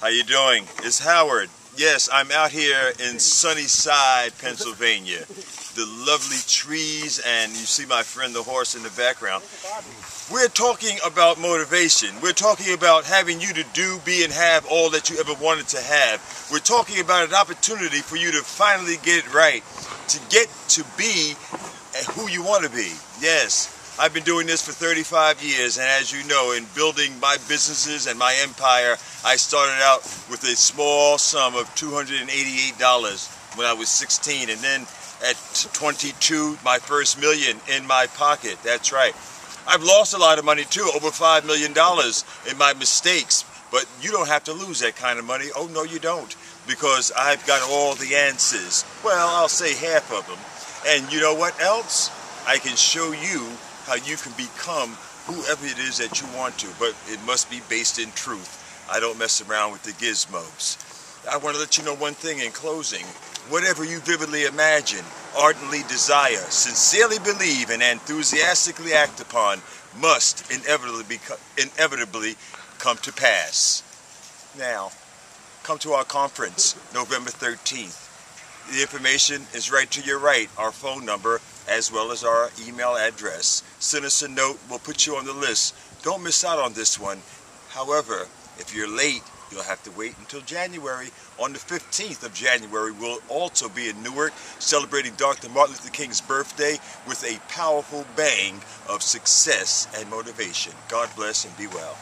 How you doing? It's Howard. Yes, I'm out here in Sunnyside, Pennsylvania. The lovely trees and you see my friend the horse in the background. We're talking about motivation. We're talking about having you to do, be, and have all that you ever wanted to have. We're talking about an opportunity for you to finally get it right, to get to be who you want to be. Yes, I've been doing this for 35 years, and as you know, in building my businesses and my empire, I started out with a small sum of $288 when I was 16, and then at 22, my first million in my pocket. That's right. I've lost a lot of money too, over $5 million in my mistakes, but you don't have to lose that kind of money. Oh, no, you don't, because I've got all the answers. Well, I'll say half of them. And you know what else? I can show you how you can become whoever it is that you want to, but it must be based in truth. I don't mess around with the gizmos. I want to let you know one thing in closing. Whatever you vividly imagine, ardently desire, sincerely believe, and enthusiastically act upon must inevitably, inevitably come to pass. Now, come to our conference November 13th. The information is right to your right, our phone number, as well as our email address. Send us a note, we'll put you on the list. Don't miss out on this one. However, if you're late, you'll have to wait until January. On the 15th of January, we'll also be in Newark celebrating Dr. Martin Luther King's birthday with a powerful bang of success and motivation. God bless and be well.